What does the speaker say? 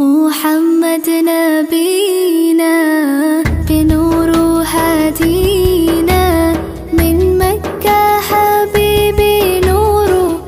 محمد نبينا بنور هدينا من مكة حبيبي نور